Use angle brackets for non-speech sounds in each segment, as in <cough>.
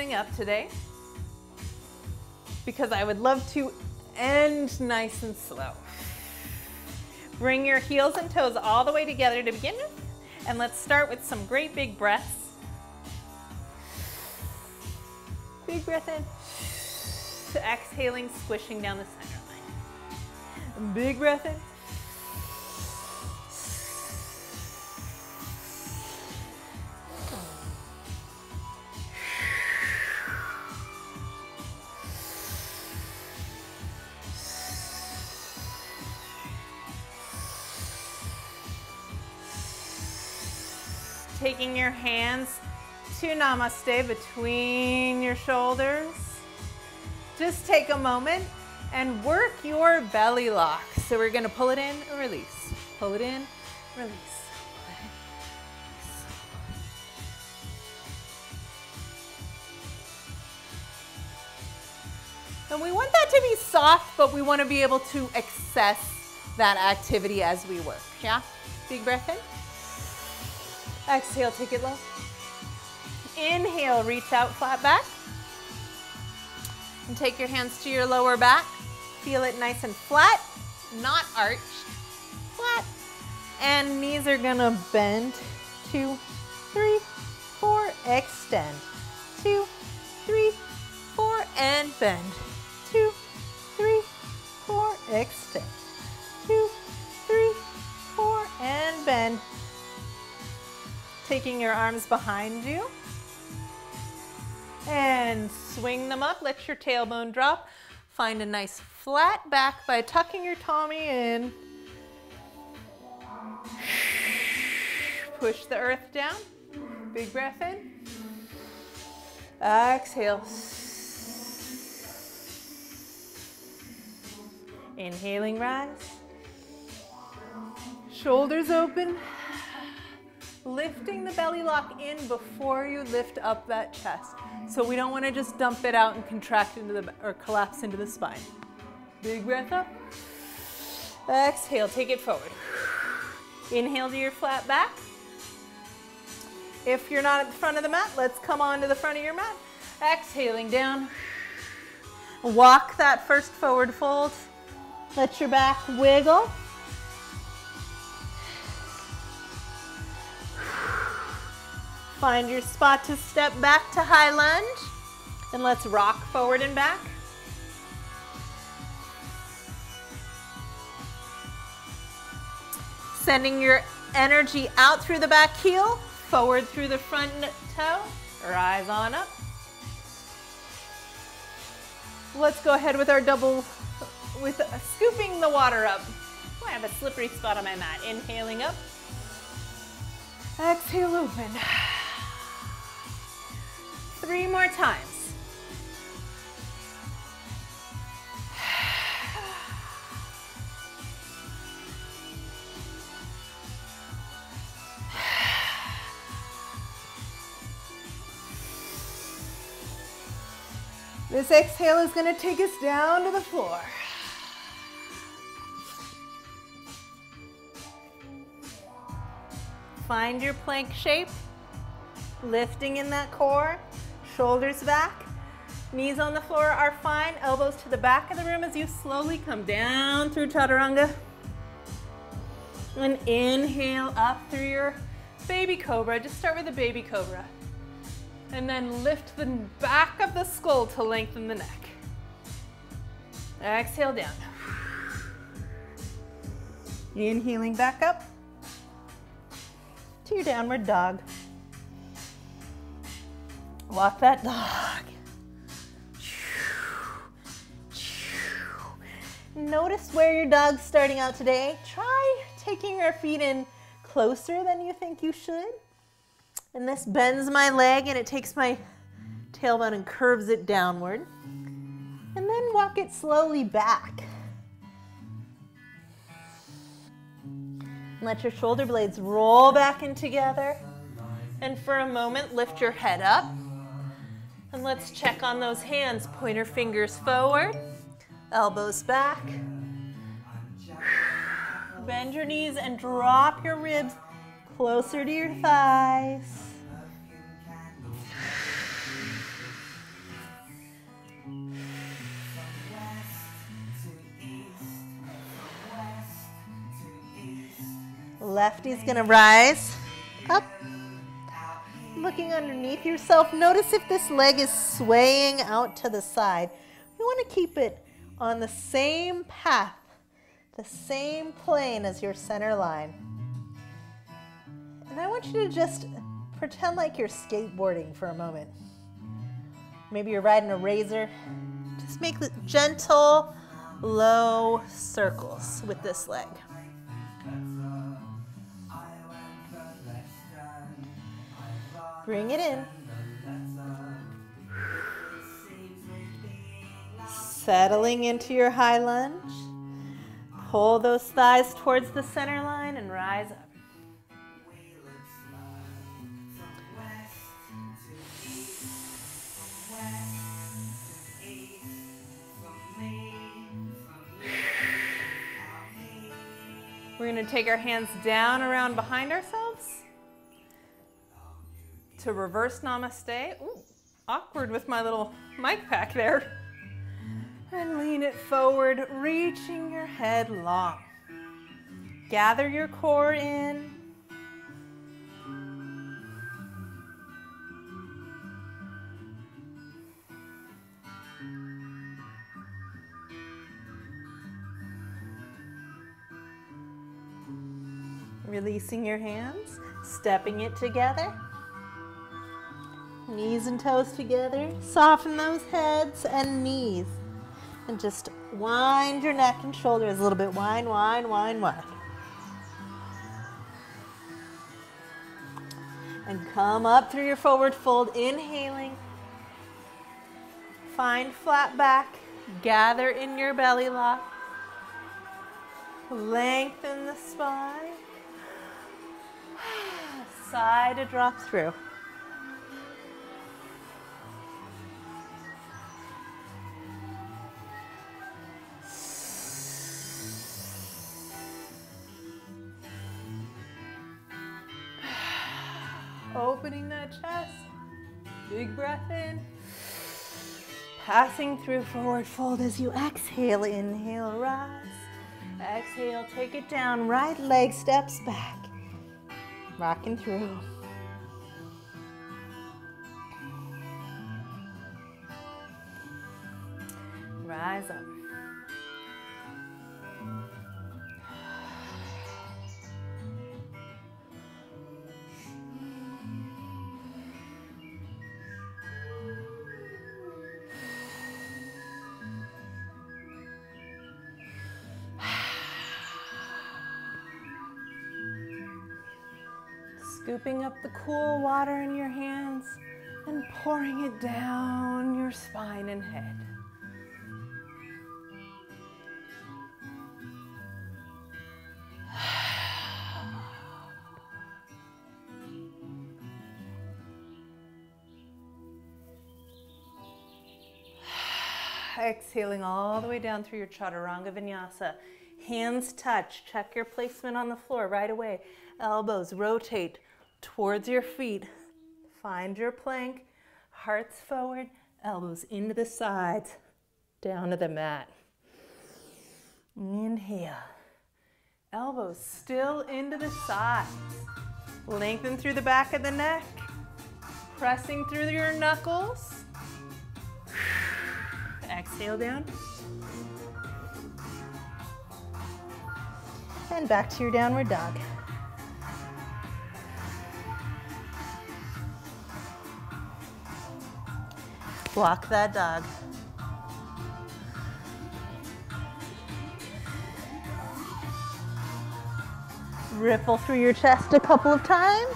standing up today because I would love to end nice and slow. Bring your heels and toes all the way together to begin with. And let's start with some great big breaths. Big breath in. Exhaling, squishing down the center line. Big breath in. Taking your hands to namaste between your shoulders. Just take a moment and work your belly lock. So we're gonna pull it in and release. Pull it in, release. And we want that to be soft, but we want to be able to access that activity as we work. Yeah? Big breath in. Exhale, take it low. Inhale, reach out flat back. And take your hands to your lower back. Feel it nice and flat, not arched. Flat. And knees are gonna bend. Two, three, four, extend. Two, three, four, and bend. Two, three, four, extend. Two, three, four, and bend taking your arms behind you. And swing them up, let your tailbone drop. Find a nice flat back by tucking your tummy in. Push the earth down. Big breath in. Exhale. Inhaling, rise. Shoulders open lifting the belly lock in before you lift up that chest. So we don't want to just dump it out and contract into the, or collapse into the spine. Big breath up. Exhale, take it forward. Inhale to your flat back. If you're not at the front of the mat, let's come on to the front of your mat. Exhaling down. Walk that first forward fold. Let your back wiggle. Find your spot to step back to high lunge. And let's rock forward and back. Sending your energy out through the back heel, forward through the front toe, rise on up. Let's go ahead with our double, with scooping the water up. Oh, I have a slippery spot on my mat. Inhaling up. Exhale, open. Three more times. This exhale is going to take us down to the floor. Find your plank shape, lifting in that core. Shoulders back, knees on the floor are fine. Elbows to the back of the room as you slowly come down through chaturanga. And inhale up through your baby cobra. Just start with a baby cobra. And then lift the back of the skull to lengthen the neck. Exhale down. Inhaling back up to your downward dog. Walk that dog. Notice where your dog's starting out today. Try taking your feet in closer than you think you should. And this bends my leg and it takes my tailbone and curves it downward. And then walk it slowly back. Let your shoulder blades roll back in together. And for a moment, lift your head up. And let's check on those hands. Pointer fingers forward, elbows back. <sighs> Bend your knees and drop your ribs closer to your thighs. <sighs> Lefty's gonna rise up. Looking underneath yourself, notice if this leg is swaying out to the side. You wanna keep it on the same path, the same plane as your center line. And I want you to just pretend like you're skateboarding for a moment. Maybe you're riding a razor. Just make the gentle, low circles with this leg. Bring it in. Settling into your high lunge. Pull those thighs towards the center line and rise up. We're going to take our hands down around behind ourselves to reverse namaste. Ooh, awkward with my little mic pack there. And lean it forward, reaching your head long. Gather your core in. Releasing your hands, stepping it together. Knees and toes together. Soften those heads and knees. And just wind your neck and shoulders a little bit. Wind, wind, wind, wind. And come up through your forward fold, inhaling. Find flat back. Gather in your belly lock. Lengthen the spine. <sighs> Sigh to drop through. Opening that chest. Big breath in. Passing through forward fold as you exhale. Inhale, rise. Exhale, take it down. Right leg steps back. Rocking through. Scooping up the cool water in your hands and pouring it down your spine and head. Exhaling all the way down through your chaturanga vinyasa. Hands touch. Check your placement on the floor right away. Elbows rotate towards your feet. Find your plank. Hearts forward. Elbows into the sides. Down to the mat. Inhale. Elbows still into the sides. Lengthen through the back of the neck. Pressing through your knuckles. Exhale down. And back to your downward dog. Walk that dog. Ripple through your chest a couple of times.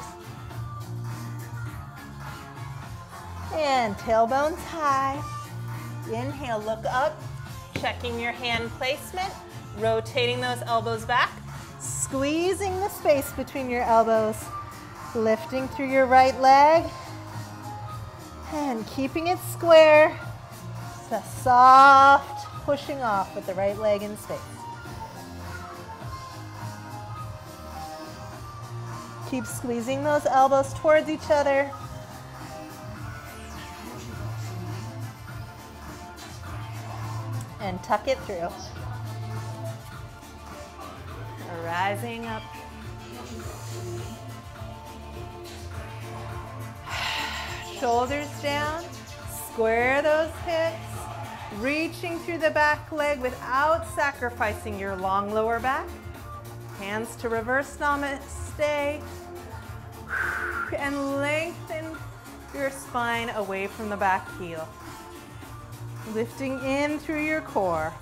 And tailbones high. Inhale, look up, checking your hand placement, rotating those elbows back, squeezing the space between your elbows, lifting through your right leg, and keeping it square. A soft pushing off with the right leg in space. Keep squeezing those elbows towards each other. And tuck it through. Rising up. Shoulders down, square those hips, reaching through the back leg without sacrificing your long lower back. Hands to reverse namaste. And lengthen your spine away from the back heel. Lifting in through your core.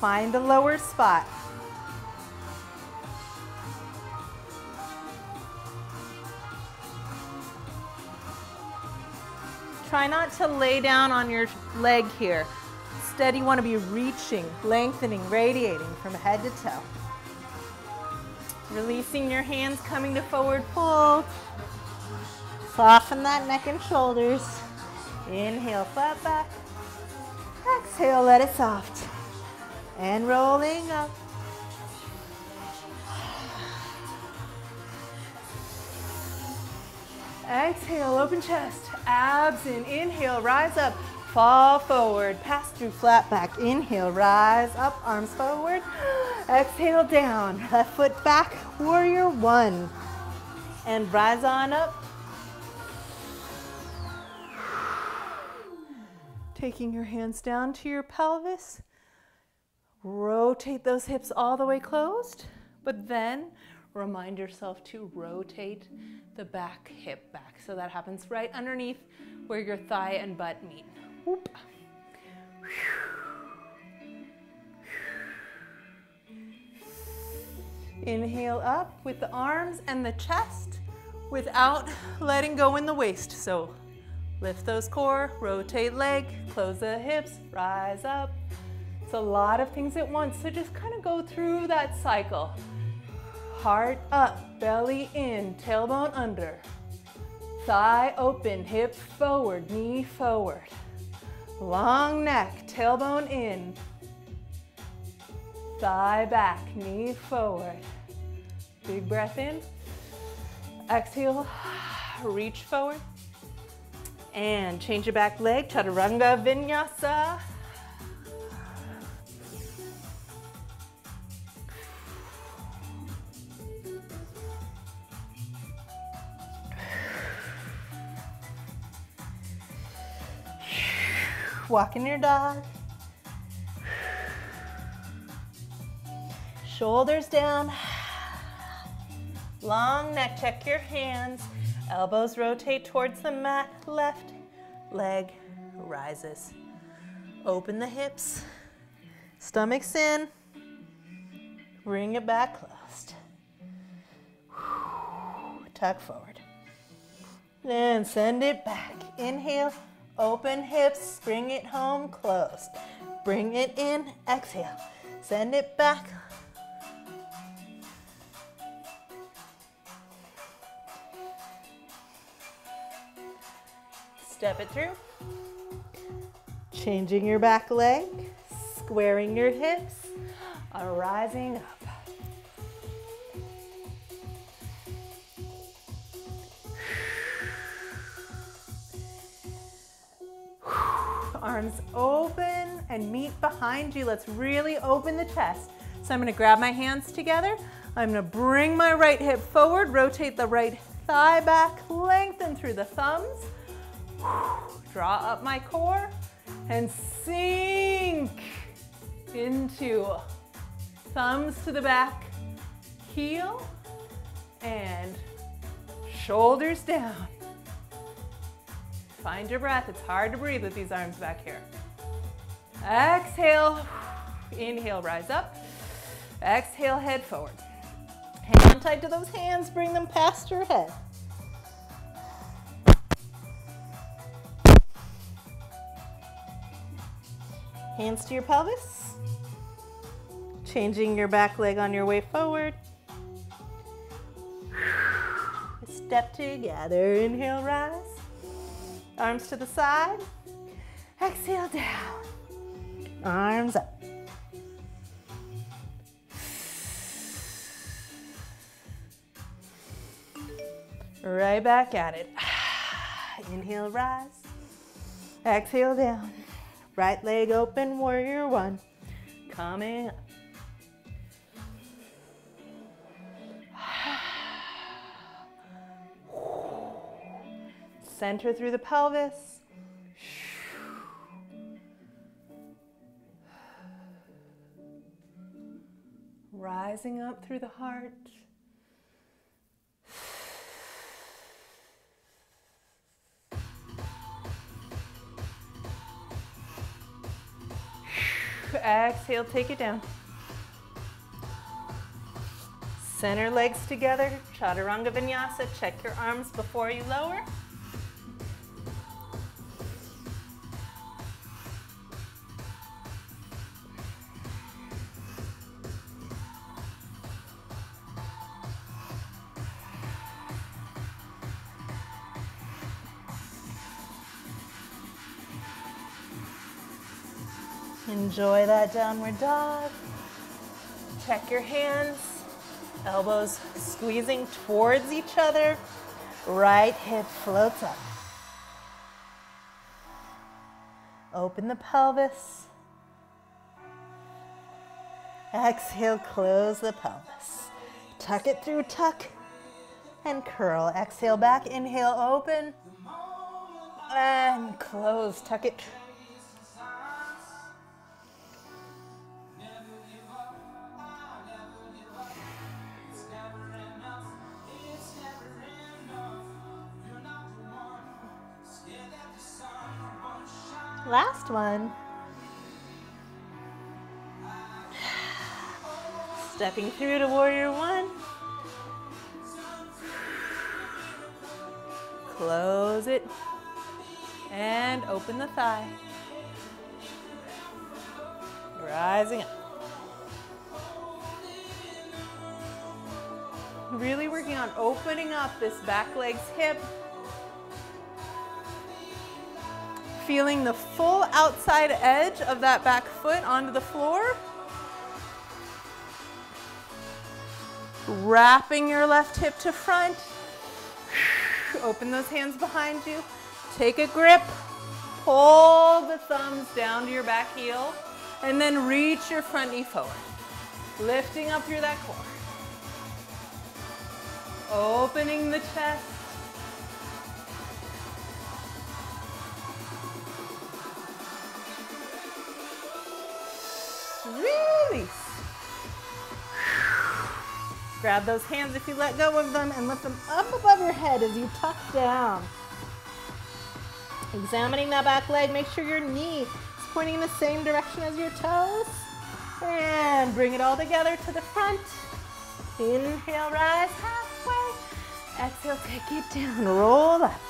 Find a lower spot. Try not to lay down on your leg here. Instead, you want to be reaching, lengthening, radiating from head to toe. Releasing your hands, coming to forward fold. Soften that neck and shoulders. Inhale, flat back. Exhale, let it soft. And rolling up. Exhale, open chest, abs in. Inhale, rise up, fall forward, pass through flat back. Inhale, rise up, arms forward. Exhale, down, left foot back, warrior one. And rise on up. Taking your hands down to your pelvis. Rotate those hips all the way closed, but then remind yourself to rotate the back hip back. So that happens right underneath where your thigh and butt meet. Whoop. Inhale up with the arms and the chest without letting go in the waist. So lift those core, rotate leg, close the hips, rise up. It's a lot of things at once. So just kind of go through that cycle. Heart up, belly in, tailbone under. Thigh open, hip forward, knee forward. Long neck, tailbone in. Thigh back, knee forward. Big breath in. Exhale, <sighs> reach forward. And change your back leg, Chaturanga Vinyasa. Walking your dog. Shoulders down. Long neck, check your hands. Elbows rotate towards the mat. Left leg rises. Open the hips. Stomach's in. Bring it back closed. Tuck forward. Then send it back. Inhale. Open hips, bring it home, close. Bring it in, exhale. Send it back. Step it through. Changing your back leg, squaring your hips, rising up. Arms open and meet behind you. Let's really open the chest. So I'm gonna grab my hands together. I'm gonna bring my right hip forward, rotate the right thigh back, lengthen through the thumbs. <sighs> Draw up my core and sink into thumbs to the back, heel, and shoulders down. Find your breath. It's hard to breathe with these arms back here. Exhale. Inhale, rise up. Exhale, head forward. Hang on tight to those hands. Bring them past your head. Hands to your pelvis. Changing your back leg on your way forward. Step together. Inhale, rise. Arms to the side. Exhale down. Arms up. Right back at it. <sighs> Inhale, rise. Exhale down. Right leg open, warrior one. Coming up. Center through the pelvis. Rising up through the heart. Exhale, take it down. Center legs together, Chaturanga Vinyasa. Check your arms before you lower. Enjoy that downward dog. Check your hands. Elbows squeezing towards each other. Right hip floats up. Open the pelvis. Exhale, close the pelvis. Tuck it through tuck and curl. Exhale back, inhale, open. And close, tuck it Last one. Stepping through to warrior one. Close it. And open the thigh. Rising up. Really working on opening up this back leg's hip feeling the full outside edge of that back foot onto the floor. Wrapping your left hip to front. <sighs> Open those hands behind you. Take a grip. Pull the thumbs down to your back heel. And then reach your front knee forward. Lifting up through that core. Opening the chest. Release. Grab those hands if you let go of them and lift them up above your head as you tuck down. Examining that back leg, make sure your knee is pointing in the same direction as your toes. And bring it all together to the front. Inhale, rise halfway. Exhale, take it down, roll up.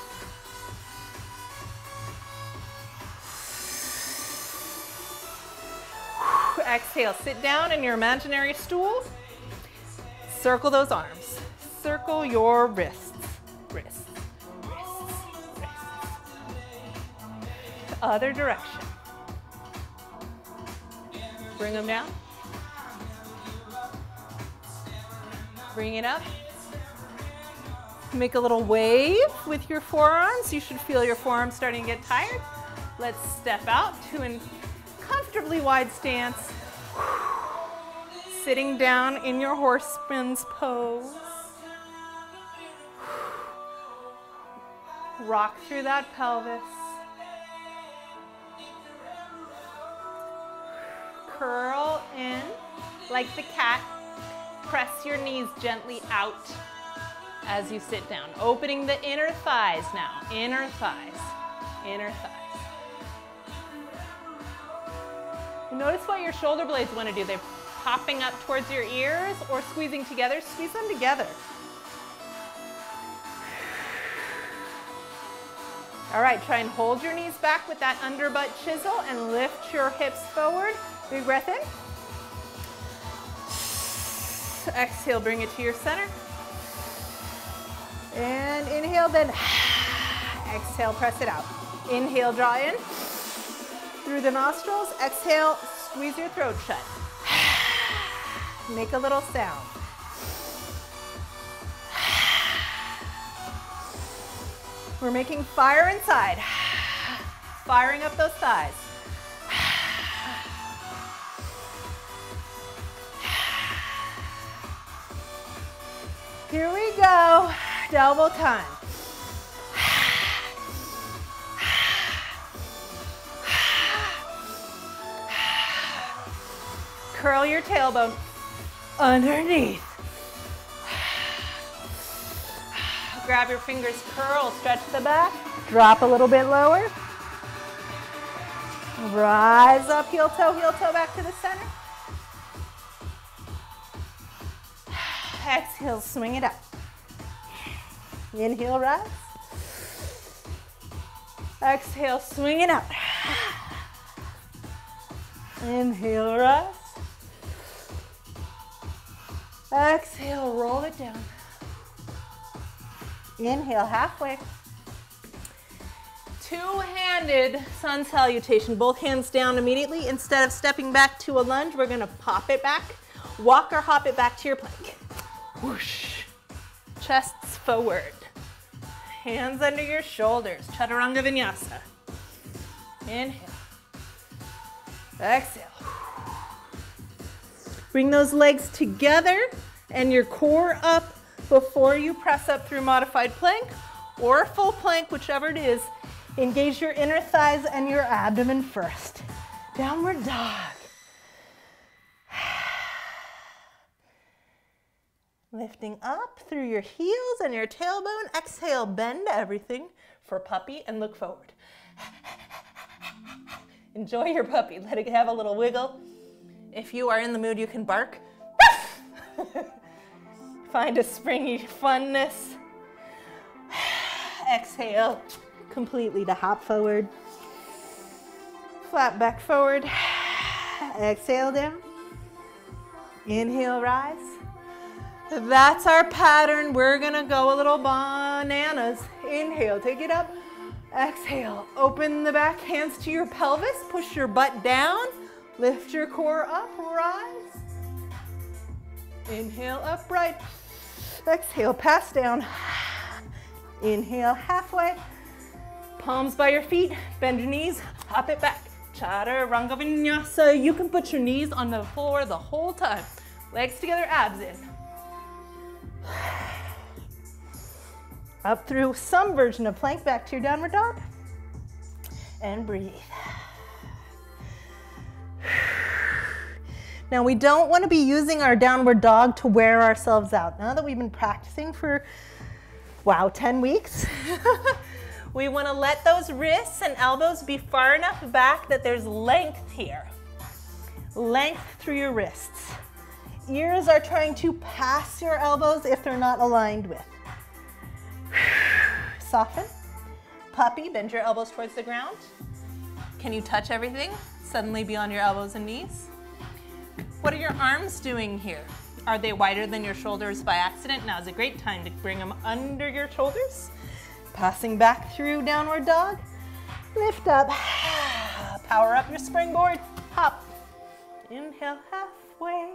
Exhale, sit down in your imaginary stool. Circle those arms. Circle your wrists. Wrists. Wrists. Wrists. Other direction. Bring them down. Bring it up. Make a little wave with your forearms. You should feel your forearms starting to get tired. Let's step out to comfortably wide stance Sitting down in your horseman's pose. Rock through that pelvis. Curl in like the cat. Press your knees gently out as you sit down. Opening the inner thighs now. Inner thighs. Inner thighs. Notice what your shoulder blades want to do. They're popping up towards your ears or squeezing together. Squeeze them together. All right, try and hold your knees back with that underbutt chisel and lift your hips forward. Big breath in. Exhale, bring it to your center. And inhale, then <sighs> exhale, press it out. Inhale, draw in through the nostrils. Exhale, squeeze your throat shut. <sighs> Make a little sound. We're making fire inside. <sighs> Firing up those thighs. <sighs> Here we go. Double time. Curl your tailbone underneath. Grab your fingers, curl, stretch the back, drop a little bit lower. Rise up, heel toe, heel toe back to the center. Exhale, swing it up. Inhale, rise. Exhale, swing it up. Inhale, rise. Exhale, roll it down. Inhale, halfway. Two-handed sun salutation. Both hands down immediately. Instead of stepping back to a lunge, we're gonna pop it back. Walk or hop it back to your plank. Whoosh. Chests forward. Hands under your shoulders. Chaturanga Vinyasa. Inhale. Exhale. Bring those legs together and your core up before you press up through modified plank or full plank, whichever it is. Engage your inner thighs and your abdomen first. Downward dog. <sighs> Lifting up through your heels and your tailbone. Exhale, bend everything for puppy and look forward. <sighs> Enjoy your puppy. Let it have a little wiggle. If you are in the mood, you can bark. <laughs> Find a springy funness. <sighs> Exhale completely to hop forward. Flat back forward. <sighs> Exhale down. Inhale, rise. That's our pattern. We're gonna go a little bananas. Inhale, take it up. Exhale, open the back, hands to your pelvis, push your butt down, lift your core up, rise. Inhale, upright. Exhale, pass down. Inhale, halfway. Palms by your feet, bend your knees, hop it back. Chaturanga Vinyasa. You can put your knees on the floor the whole time. Legs together, abs in. Up through some version of plank, back to your downward dog. And breathe. Now we don't want to be using our downward dog to wear ourselves out. Now that we've been practicing for, wow, 10 weeks, <laughs> we want to let those wrists and elbows be far enough back that there's length here. Length through your wrists. Ears are trying to pass your elbows if they're not aligned with. <sighs> Soften. Puppy, bend your elbows towards the ground. Can you touch everything? Suddenly be on your elbows and knees. What are your arms doing here? Are they wider than your shoulders by accident? Now is a great time to bring them under your shoulders. Passing back through downward dog. Lift up. <sighs> Power up your springboard. Hop. Inhale halfway.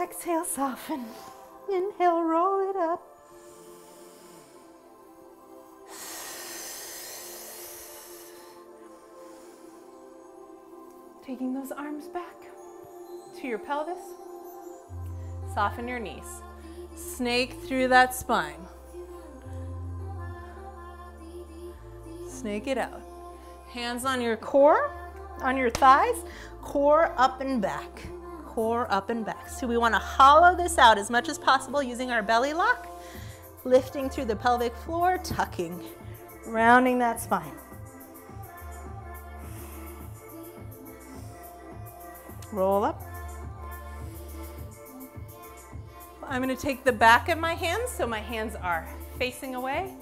Exhale, soften. Inhale, roll it up. Taking those arms back to your pelvis. Soften your knees. Snake through that spine. Snake it out. Hands on your core, on your thighs, core up and back. Core up and back. So we want to hollow this out as much as possible using our belly lock, lifting through the pelvic floor, tucking, rounding that spine. Roll up. I'm gonna take the back of my hands so my hands are facing away.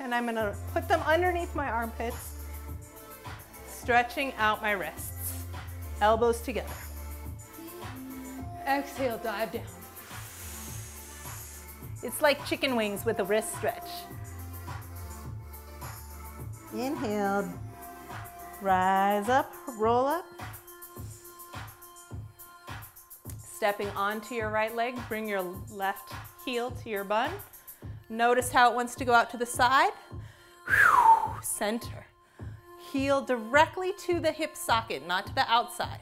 And I'm gonna put them underneath my armpits, stretching out my wrists. Elbows together. Exhale, dive down. It's like chicken wings with a wrist stretch. Inhale, rise up, roll up. Stepping onto your right leg, bring your left heel to your bun. Notice how it wants to go out to the side. Center. Heel directly to the hip socket, not to the outside.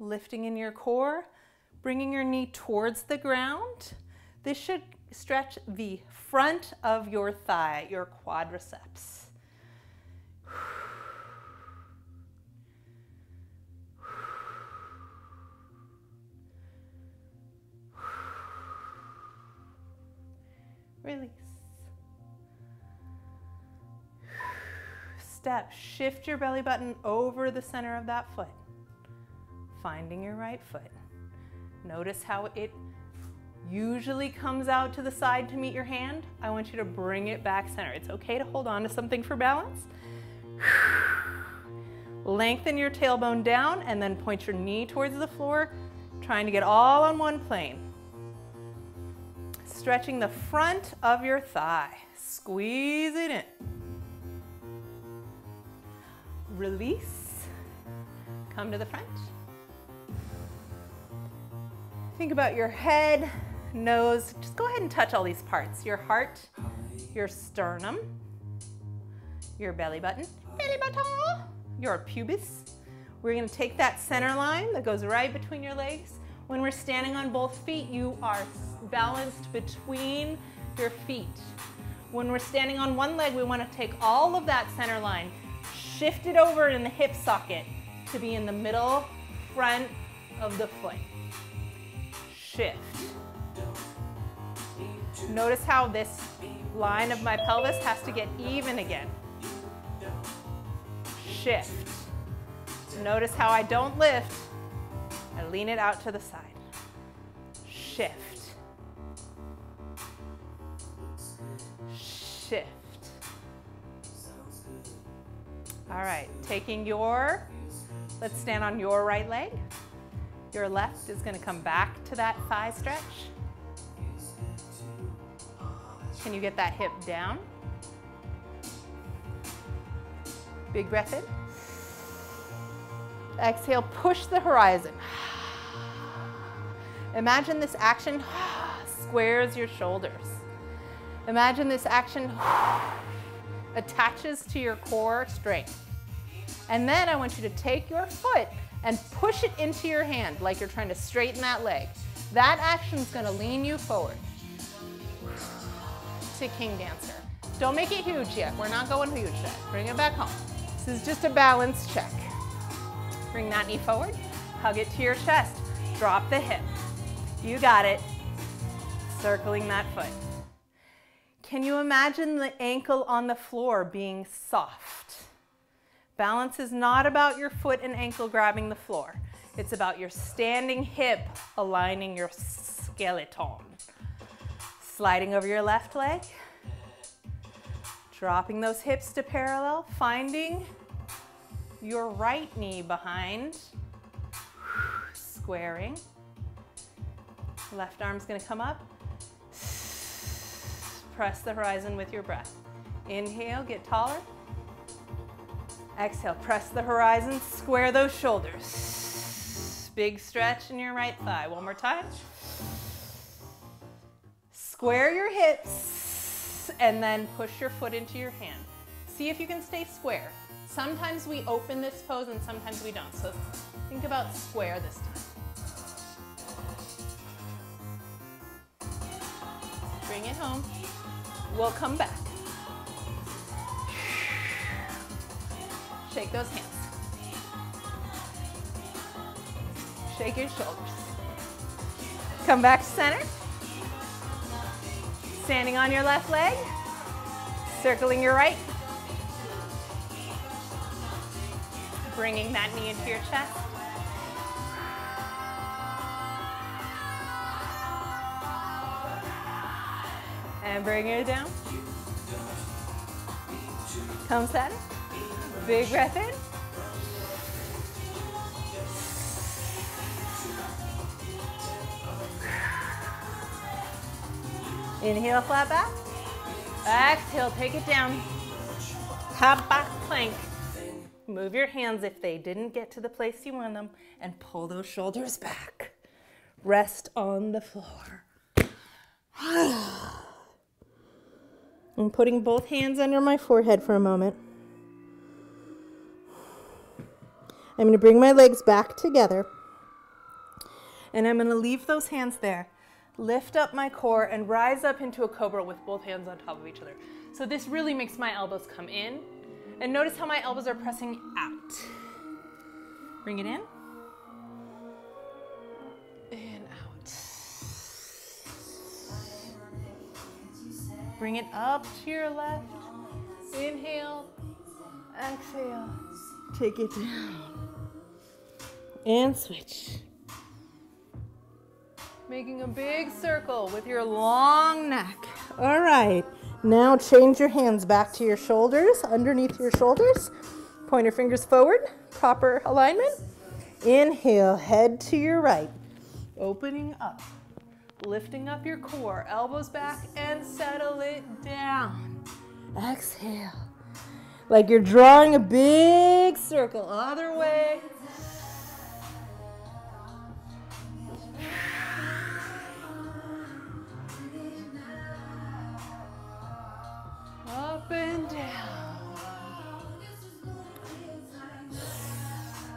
Lifting in your core, bringing your knee towards the ground. This should stretch the front of your thigh, your quadriceps. Release. Step, shift your belly button over the center of that foot, finding your right foot. Notice how it usually comes out to the side to meet your hand. I want you to bring it back center. It's okay to hold on to something for balance. <sighs> Lengthen your tailbone down and then point your knee towards the floor, trying to get all on one plane. Stretching the front of your thigh. Squeeze it in. Release. Come to the front. Think about your head, nose. Just go ahead and touch all these parts. Your heart, your sternum, your belly button, belly button, your pubis. We're gonna take that center line that goes right between your legs. When we're standing on both feet, you are balanced between your feet. When we're standing on one leg, we wanna take all of that center line, shift it over in the hip socket to be in the middle front of the foot. Shift. Notice how this line of my pelvis has to get even again. Shift. Notice how I don't lift, I lean it out to the side. Shift. Shift. All right, taking your, let's stand on your right leg. Your left is gonna come back to that thigh stretch. Can you get that hip down? Big breath in. Exhale, push the horizon. Imagine this action squares your shoulders. Imagine this action attaches to your core strength. And then I want you to take your foot and push it into your hand like you're trying to straighten that leg. That action is gonna lean you forward to King Dancer. Don't make it huge yet. We're not going huge yet. Bring it back home. This is just a balance check. Bring that knee forward, hug it to your chest, drop the hip. You got it. Circling that foot. Can you imagine the ankle on the floor being soft? Balance is not about your foot and ankle grabbing the floor. It's about your standing hip aligning your skeleton. Sliding over your left leg. Dropping those hips to parallel, finding your right knee behind. Squaring. Left arm's gonna come up. Press the horizon with your breath. Inhale, get taller. Exhale, press the horizon, square those shoulders. Big stretch in your right thigh. One more time. Square your hips and then push your foot into your hand. See if you can stay square. Sometimes we open this pose and sometimes we don't. So think about square this time. Bring it home. We'll come back. Shake those hands. Shake your shoulders. Come back to center. Standing on your left leg. Circling your right. Bringing that knee into your chest. And bring it down. Come center. Big breath in. Inhale, flat back. Exhale, take it down. Top back plank. Move your hands if they didn't get to the place you want them and pull those shoulders back. Rest on the floor. <sighs> I'm putting both hands under my forehead for a moment. I'm going to bring my legs back together. And I'm going to leave those hands there. Lift up my core and rise up into a cobra with both hands on top of each other. So this really makes my elbows come in. And notice how my elbows are pressing out. Bring it in. And out. Bring it up to your left. Inhale, exhale. Take it down. And switch. Making a big circle with your long neck. All right. Now change your hands back to your shoulders, underneath your shoulders. Point your fingers forward, proper alignment. Inhale, head to your right. Opening up, lifting up your core, elbows back, and settle it down. Exhale. Like you're drawing a big circle. Other way. Up and down.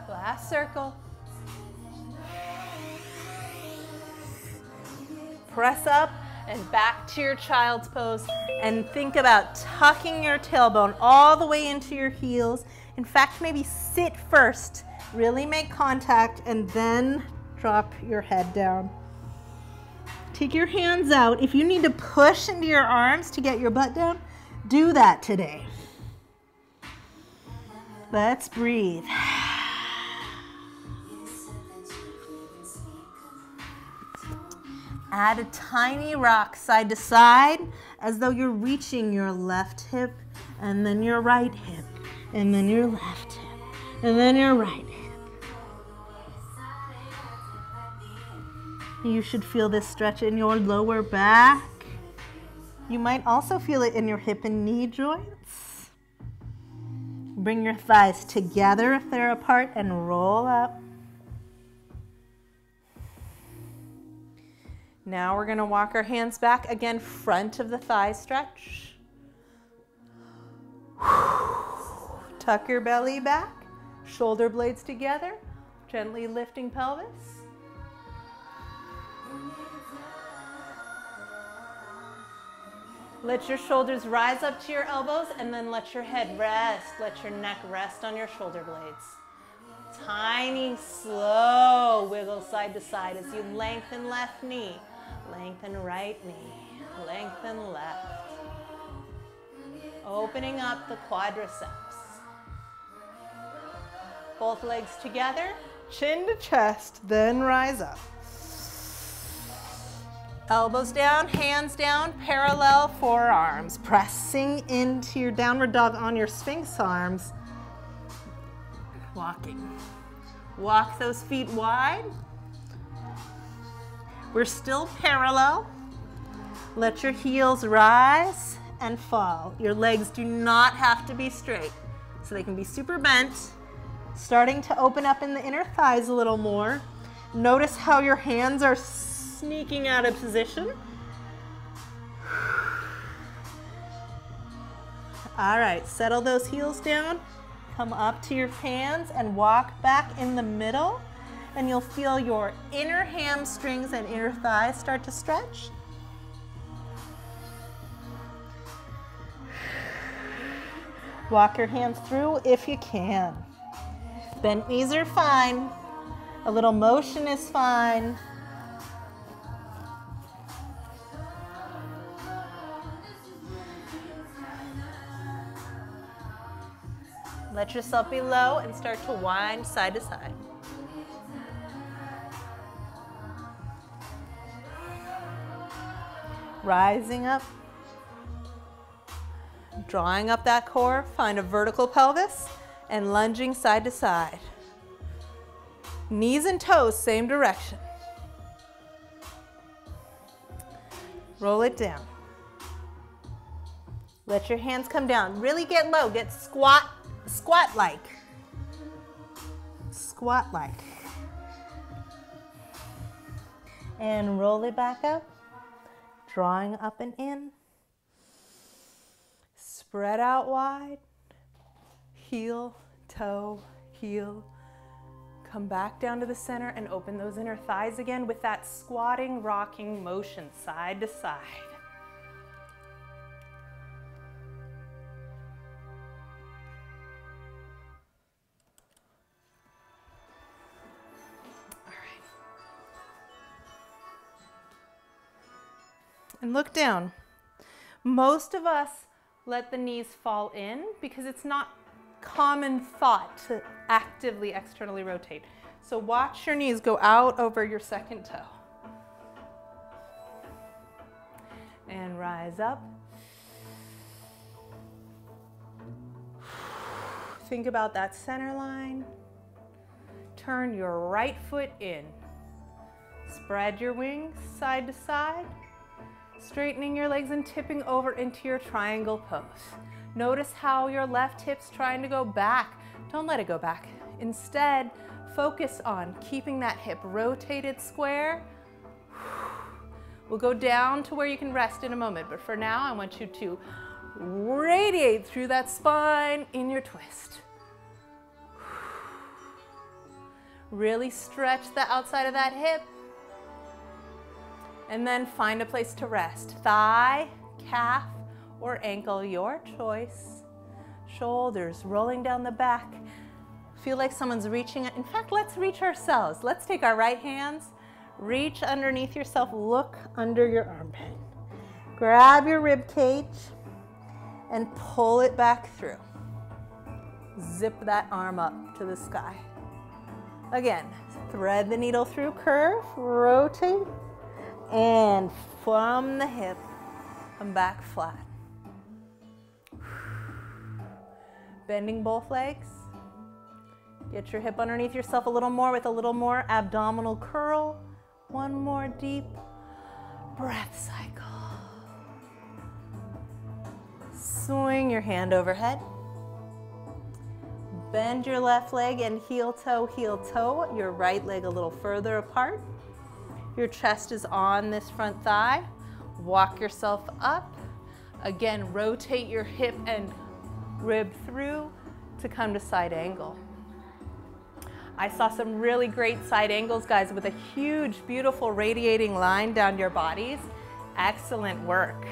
Last circle. Press up and back to your child's pose and think about tucking your tailbone all the way into your heels. In fact, maybe sit first, really make contact, and then drop your head down. Take your hands out. If you need to push into your arms to get your butt down, do that today. Let's breathe. Add a tiny rock side to side as though you're reaching your left hip and then your right hip and then your left hip and then your right hip. You should feel this stretch in your lower back. You might also feel it in your hip and knee joints. Bring your thighs together if they're apart and roll up. Now we're going to walk our hands back again, front of the thigh stretch. <sighs> Tuck your belly back, shoulder blades together, gently lifting pelvis. Let your shoulders rise up to your elbows and then let your head rest. Let your neck rest on your shoulder blades. Tiny, slow wiggle side to side as you lengthen left knee, lengthen right knee, lengthen left. Opening up the quadriceps. Both legs together, chin to chest, then rise up. Elbows down, hands down, parallel forearms. Pressing into your downward dog on your sphinx arms. Walking. Walk those feet wide. We're still parallel. Let your heels rise and fall. Your legs do not have to be straight, so they can be super bent. Starting to open up in the inner thighs a little more. Notice how your hands are sneaking out of position. All right, settle those heels down. Come up to your hands and walk back in the middle. And you'll feel your inner hamstrings and inner thighs start to stretch. Walk your hands through if you can. Bent knees are fine. A little motion is fine. Let yourself be low and start to wind side to side. Rising up, drawing up that core, find a vertical pelvis, and lunging side to side. Knees and toes, same direction. Roll it down. Let your hands come down. Really get low. Get squat, squat like. Squat like. And roll it back up. Drawing up and in. Spread out wide. Heel, toe, heel. Come back down to the center and open those inner thighs again with that squatting, rocking motion side to side. And look down. Most of us let the knees fall in because it's not common thought to actively externally rotate. So watch your knees go out over your second toe. And rise up. Think about that center line. Turn your right foot in. Spread your wings side to side, straightening your legs and tipping over into your triangle pose. Notice how your left hip's trying to go back. Don't let it go back. Instead, focus on keeping that hip rotated square. We'll go down to where you can rest in a moment, but for now, I want you to radiate through that spine in your twist. Really stretch the outside of that hip. And then find a place to rest. Thigh, calf, or ankle, your choice. Shoulders rolling down the back. Feel like someone's reaching. In fact, let's reach ourselves. Let's take our right hands, reach underneath yourself, look under your armpit. Grab your rib cage and pull it back through. Zip that arm up to the sky. Again, thread the needle through, curve, rotate, and from the hip, come back flat. Bending both legs. Get your hip underneath yourself a little more with a little more abdominal curl. One more deep breath cycle. Swing your hand overhead. Bend your left leg and heel toe, heel toe, your right leg a little further apart. Your chest is on this front thigh. Walk yourself up. Again, rotate your hip and rib through to come to side angle. I saw some really great side angles, guys, with a huge, beautiful radiating line down your bodies. Excellent work.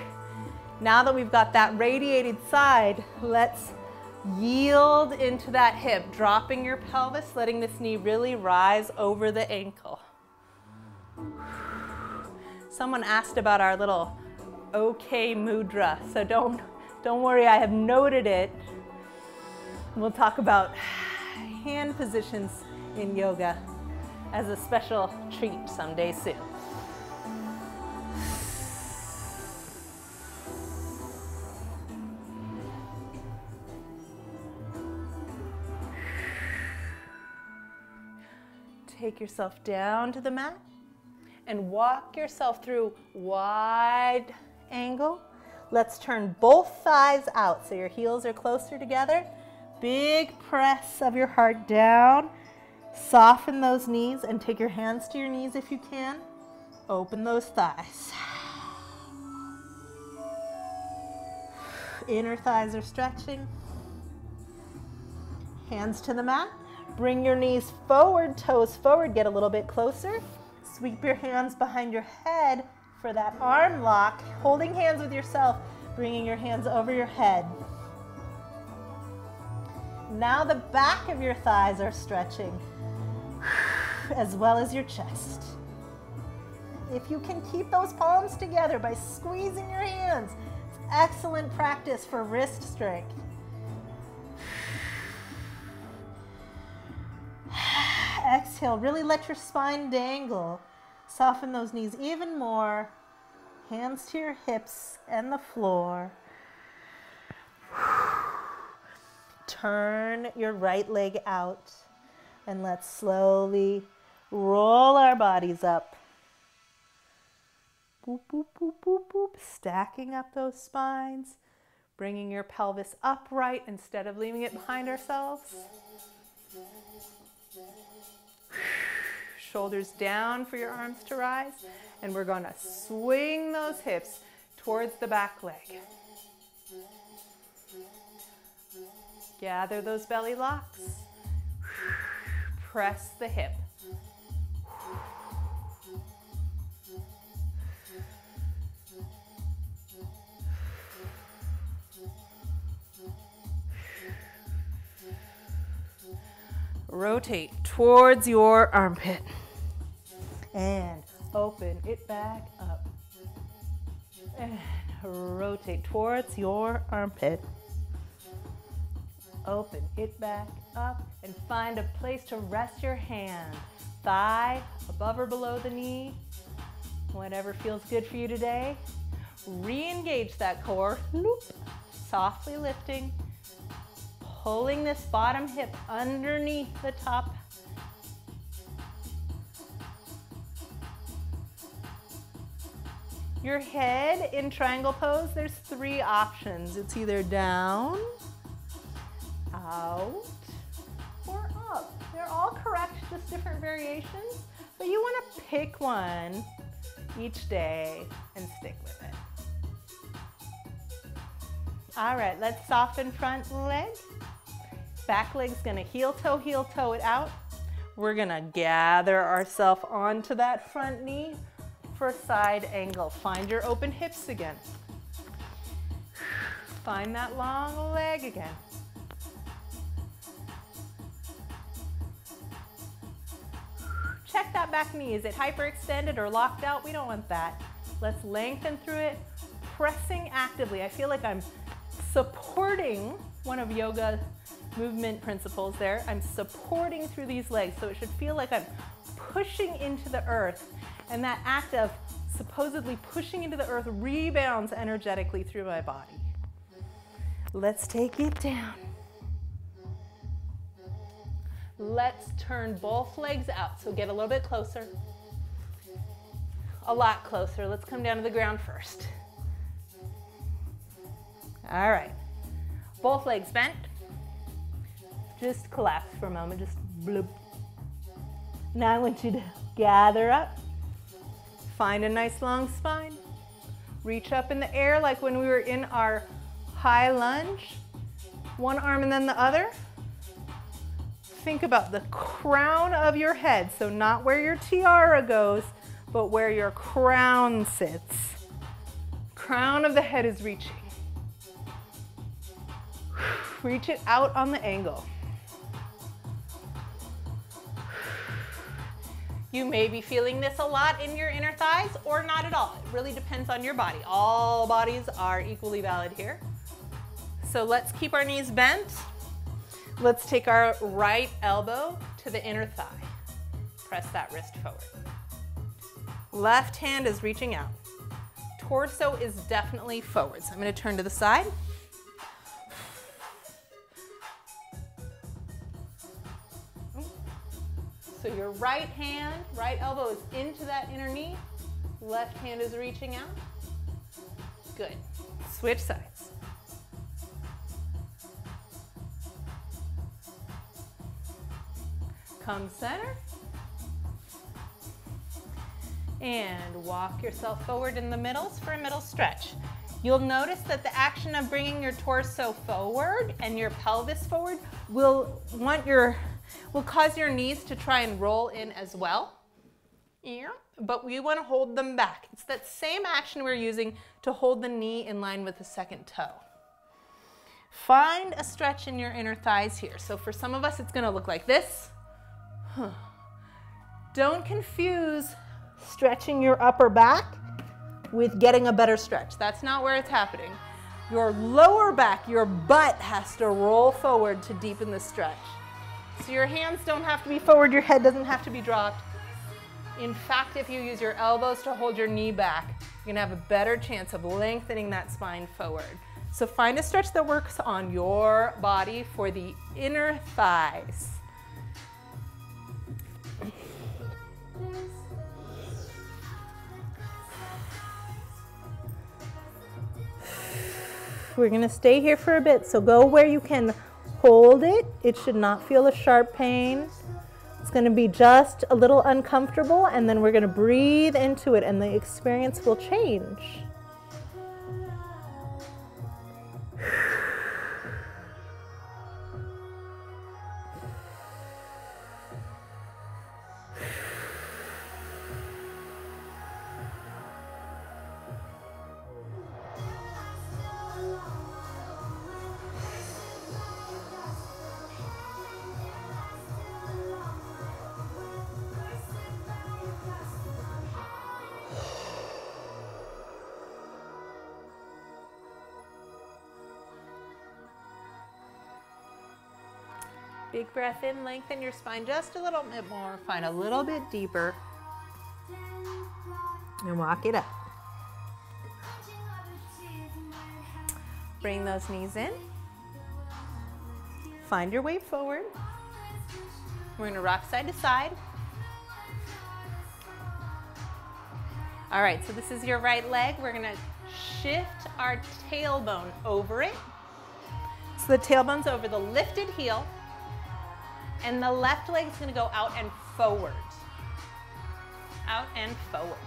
Now that we've got that radiated side, let's yield into that hip, dropping your pelvis, letting this knee really rise over the ankle. Someone asked about our little okay mudra, so don't, don't worry, I have noted it. We'll talk about hand positions in yoga as a special treat someday soon. Take yourself down to the mat and walk yourself through wide angle. Let's turn both thighs out so your heels are closer together. Big press of your heart down. Soften those knees and take your hands to your knees if you can. Open those thighs. Inner thighs are stretching. Hands to the mat. Bring your knees forward, toes forward, get a little bit closer. Sweep your hands behind your head for that arm lock, holding hands with yourself, bringing your hands over your head. Now the back of your thighs are stretching, <sighs> as well as your chest. If you can keep those palms together by squeezing your hands, it's excellent practice for wrist strength. Exhale, really let your spine dangle. Soften those knees even more. Hands to your hips and the floor. Turn your right leg out and let's slowly roll our bodies up. Boop, boop, boop, boop, boop. Stacking up those spines, bringing your pelvis upright instead of leaving it behind ourselves. Shoulders down for your arms to rise. And we're going to swing those hips towards the back leg. Gather those belly locks. Press the hip. Rotate towards your armpit and open it back up. And rotate towards your armpit. Open it back up and find a place to rest your hand. Thigh above or below the knee, whatever feels good for you today. Re-engage that core, Loop. softly lifting, pulling this bottom hip underneath the top Your head in triangle pose, there's three options. It's either down, out, or up. They're all correct, just different variations, but you wanna pick one each day and stick with it. All right, let's soften front leg. Back leg's gonna heel toe, heel toe it out. We're gonna gather ourselves onto that front knee for a side angle. Find your open hips again. Find that long leg again. Check that back knee. Is it hyperextended or locked out? We don't want that. Let's lengthen through it, pressing actively. I feel like I'm supporting one of yoga movement principles there. I'm supporting through these legs, so it should feel like I'm pushing into the earth and that act of supposedly pushing into the earth rebounds energetically through my body. Let's take it down. Let's turn both legs out. So get a little bit closer. A lot closer. Let's come down to the ground first. All right. Both legs bent. Just collapse for a moment. Just bloop. Now I want you to gather up. Find a nice long spine. Reach up in the air like when we were in our high lunge. One arm and then the other. Think about the crown of your head. So not where your tiara goes, but where your crown sits. Crown of the head is reaching. Reach it out on the angle. You may be feeling this a lot in your inner thighs or not at all. It really depends on your body. All bodies are equally valid here. So let's keep our knees bent. Let's take our right elbow to the inner thigh. Press that wrist forward. Left hand is reaching out. Torso is definitely forward. So I'm gonna turn to the side. So your right hand, right elbow is into that inner knee. Left hand is reaching out. Good. Switch sides. Come center. And walk yourself forward in the middles for a middle stretch. You'll notice that the action of bringing your torso forward and your pelvis forward will want your will cause your knees to try and roll in as well. Yeah, but we want to hold them back. It's that same action we're using to hold the knee in line with the second toe. Find a stretch in your inner thighs here. So for some of us, it's going to look like this. Don't confuse stretching your upper back with getting a better stretch. That's not where it's happening. Your lower back, your butt has to roll forward to deepen the stretch. So your hands don't have to be forward, your head doesn't have to be dropped. In fact, if you use your elbows to hold your knee back, you're gonna have a better chance of lengthening that spine forward. So find a stretch that works on your body for the inner thighs. We're gonna stay here for a bit, so go where you can hold it. It should not feel a sharp pain. It's going to be just a little uncomfortable and then we're going to breathe into it and the experience will change. Big breath in, lengthen your spine just a little bit more. Find a little bit deeper. And walk it up. Bring those knees in. Find your way forward. We're gonna rock side to side. All right, so this is your right leg. We're gonna shift our tailbone over it. So the tailbone's over the lifted heel, and the left leg is gonna go out and forward. Out and forward.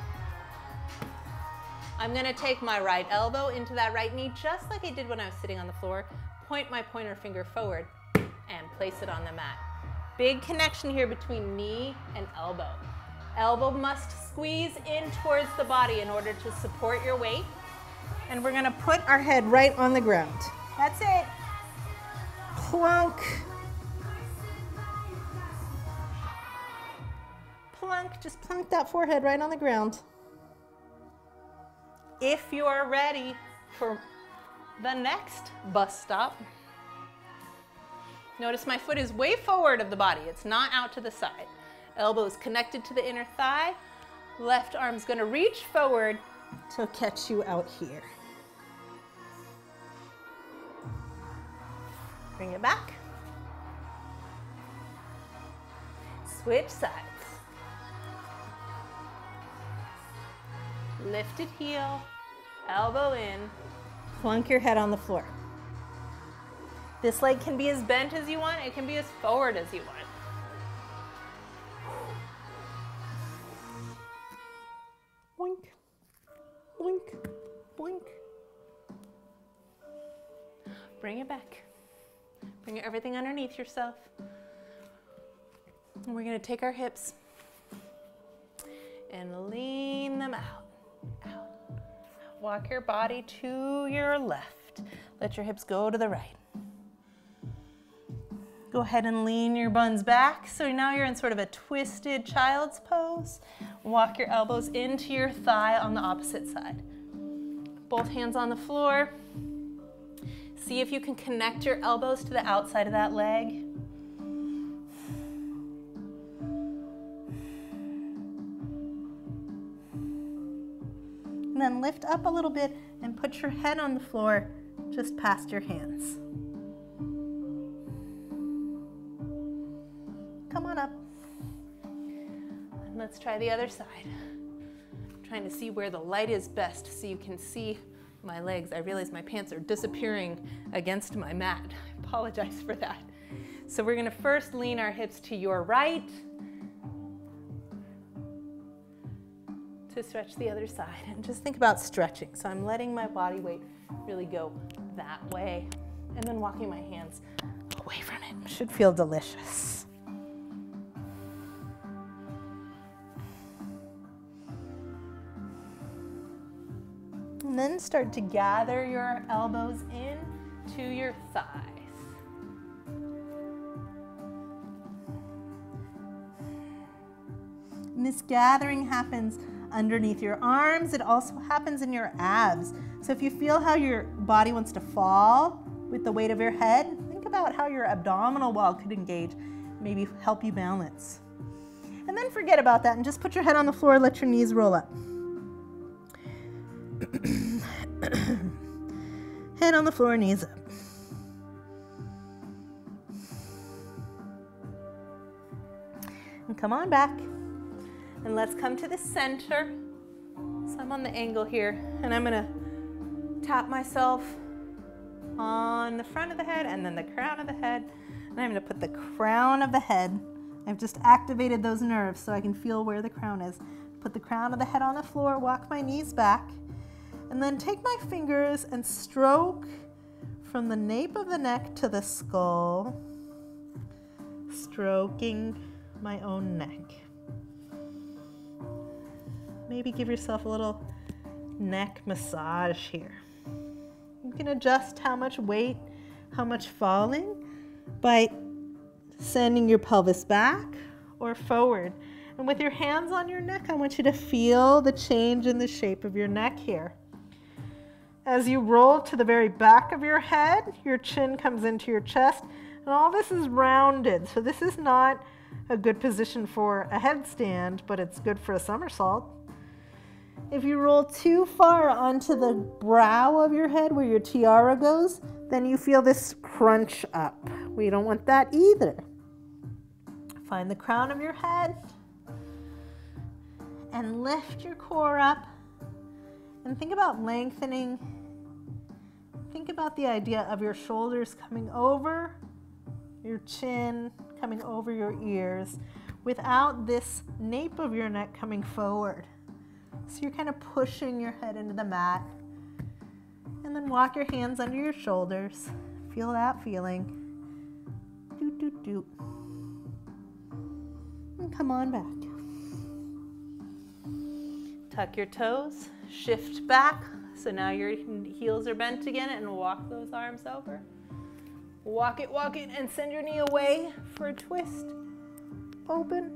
I'm gonna take my right elbow into that right knee, just like I did when I was sitting on the floor. Point my pointer finger forward and place it on the mat. Big connection here between knee and elbow. Elbow must squeeze in towards the body in order to support your weight. And we're gonna put our head right on the ground. That's it. Plunk. Plunk, just plunk that forehead right on the ground. If you're ready for the next bus stop, notice my foot is way forward of the body. It's not out to the side. Elbow is connected to the inner thigh. Left arm's gonna reach forward to catch you out here. Bring it back. Switch sides. Lifted heel, elbow in, plunk your head on the floor. This leg can be as bent as you want, it can be as forward as you want. Boink, boink, boink. Bring it back. Bring everything underneath yourself. And we're gonna take our hips and lean them out, out. Walk your body to your left. Let your hips go to the right. Go ahead and lean your buns back. So now you're in sort of a twisted child's pose. Walk your elbows into your thigh on the opposite side. Both hands on the floor. See if you can connect your elbows to the outside of that leg. And then lift up a little bit and put your head on the floor just past your hands. Come on up. And let's try the other side. I'm trying to see where the light is best so you can see my legs. I realize my pants are disappearing against my mat. <laughs> I apologize for that. So we're gonna first lean our hips to your right to stretch the other side. And just think about stretching. So I'm letting my body weight really go that way and then walking my hands away from it. Should feel delicious. And then start to gather your elbows in to your thighs. And this gathering happens underneath your arms. It also happens in your abs. So if you feel how your body wants to fall with the weight of your head, think about how your abdominal wall could engage, maybe help you balance. And then forget about that and just put your head on the floor, let your knees roll up. <coughs> Head on the floor, knees up. And come on back. And let's come to the center. So I'm on the angle here, and I'm gonna tap myself on the front of the head and then the crown of the head. And I'm gonna put the crown of the head. I've just activated those nerves so I can feel where the crown is. Put the crown of the head on the floor, walk my knees back, and then take my fingers and stroke from the nape of the neck to the skull, stroking my own neck. Maybe give yourself a little neck massage here. You can adjust how much weight, how much falling by sending your pelvis back or forward. And with your hands on your neck, I want you to feel the change in the shape of your neck here. As you roll to the very back of your head, your chin comes into your chest. And all this is rounded, so this is not a good position for a headstand, but it's good for a somersault. If you roll too far onto the brow of your head where your tiara goes, then you feel this crunch up. We don't want that either. Find the crown of your head and lift your core up and think about lengthening. Think about the idea of your shoulders coming over your chin, coming over your ears without this nape of your neck coming forward. So you're kind of pushing your head into the mat. And then walk your hands under your shoulders. Feel that feeling. Doot, doot, doot. And come on back. Tuck your toes, shift back. So now your heels are bent again and walk those arms over. Walk it, walk it, and send your knee away for a twist. Open.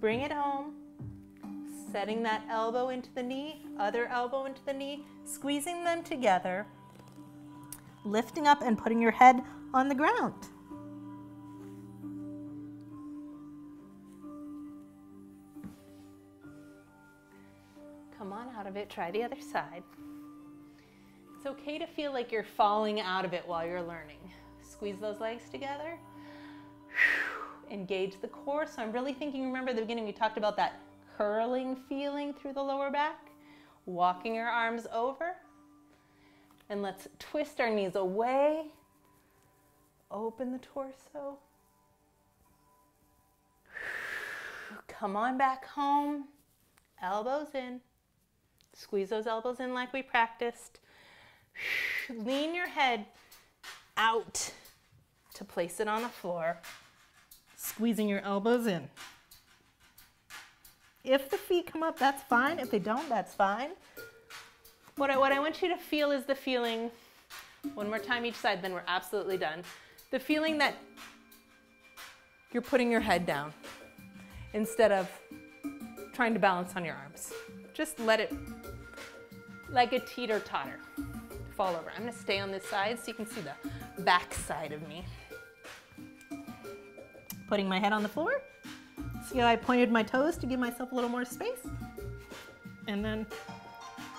Bring it home. Setting that elbow into the knee, other elbow into the knee, squeezing them together. Lifting up and putting your head on the ground. Come on out of it, try the other side. It's okay to feel like you're falling out of it while you're learning. Squeeze those legs together. Engage the core. So I'm really thinking, remember the beginning we talked about that curling feeling through the lower back. Walking your arms over. And let's twist our knees away. Open the torso. Come on back home. Elbows in. Squeeze those elbows in like we practiced. Lean your head out to place it on the floor, squeezing your elbows in. If the feet come up, that's fine. If they don't, that's fine. What I, what I want you to feel is the feeling, one more time each side, then we're absolutely done. The feeling that you're putting your head down instead of trying to balance on your arms. Just let it, like a teeter totter fall over. I'm gonna stay on this side so you can see the back side of me. Putting my head on the floor. See how I pointed my toes to give myself a little more space? And then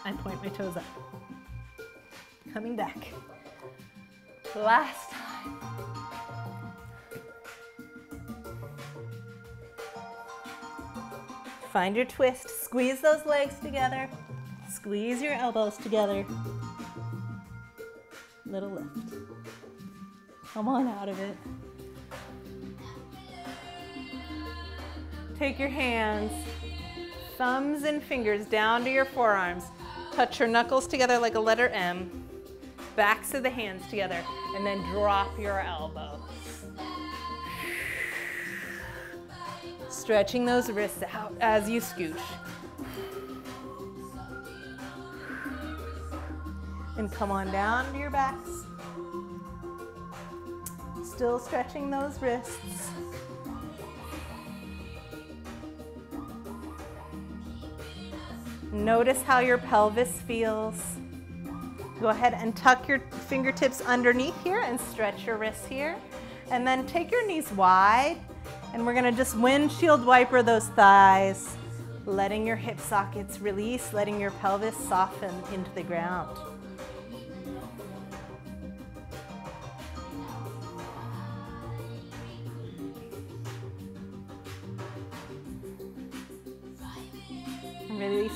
I point my toes up. Coming back. Last time. Find your twist, squeeze those legs together, squeeze your elbows together little lift. Come on out of it. Take your hands, thumbs and fingers down to your forearms. Touch your knuckles together like a letter M. Backs of the hands together. And then drop your elbows. Stretching those wrists out as you scooch. And come on down to your backs. Still stretching those wrists. Notice how your pelvis feels. Go ahead and tuck your fingertips underneath here and stretch your wrists here. And then take your knees wide and we're gonna just windshield wiper those thighs, letting your hip sockets release, letting your pelvis soften into the ground.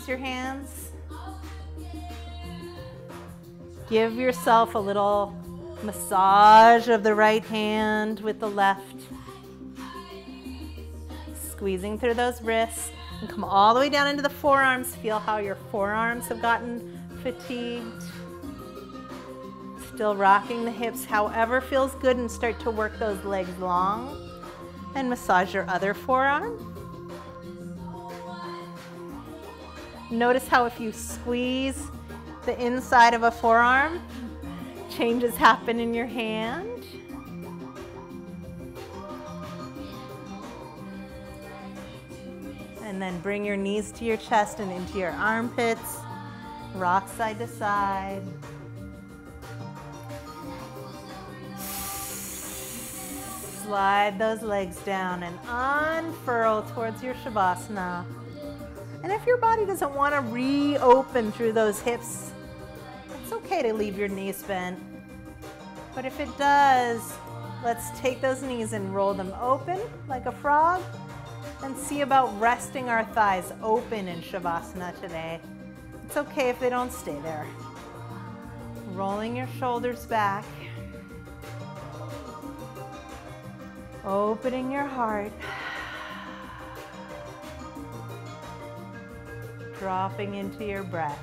Your hands. Give yourself a little massage of the right hand with the left. Squeezing through those wrists and come all the way down into the forearms. Feel how your forearms have gotten fatigued. Still rocking the hips however feels good and start to work those legs long and massage your other forearm. Notice how if you squeeze the inside of a forearm, changes happen in your hand. And then bring your knees to your chest and into your armpits. Rock side to side. slide those legs down and unfurl towards your Shavasana. And if your body doesn't want to reopen through those hips, it's okay to leave your knees bent. But if it does, let's take those knees and roll them open like a frog and see about resting our thighs open in Shavasana today. It's okay if they don't stay there. Rolling your shoulders back. Opening your heart. Dropping into your breath.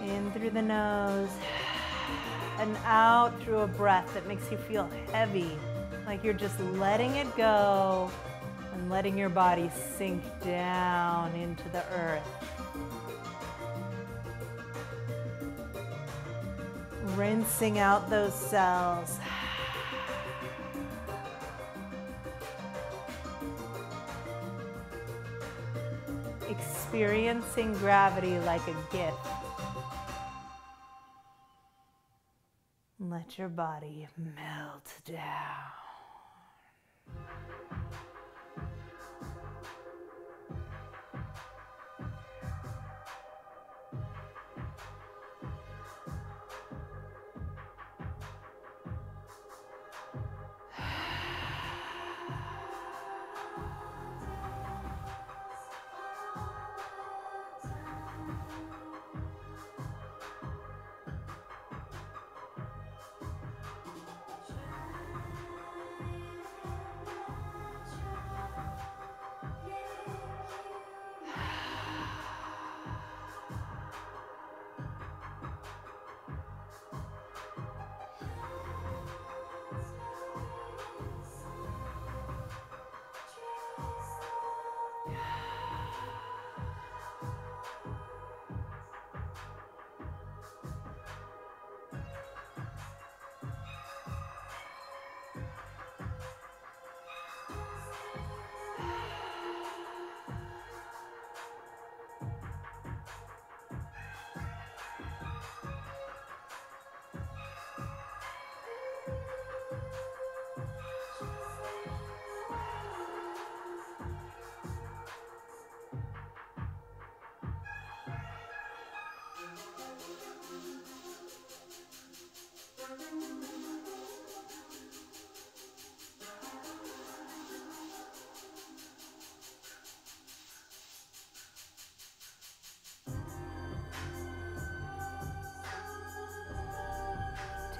In through the nose and out through a breath that makes you feel heavy, like you're just letting it go and letting your body sink down into the earth. Rinsing out those cells. Experiencing gravity like a gift. Let your body melt down.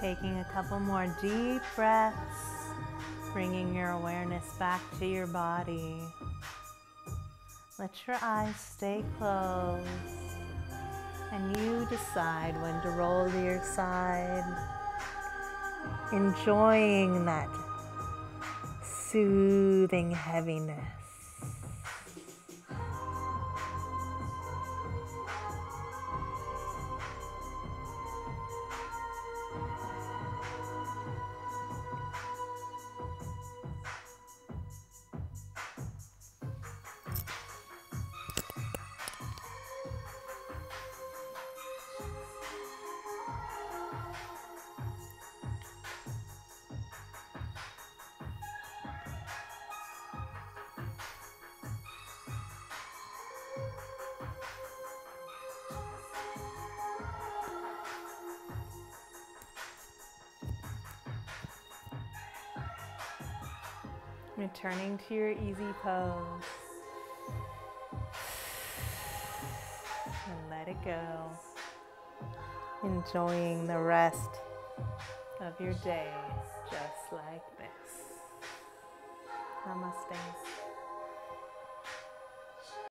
Taking a couple more deep breaths, bringing your awareness back to your body. Let your eyes stay closed and you decide when to roll to your side, enjoying that soothing heaviness. Returning to your easy pose. And let it go. Enjoying the rest of your day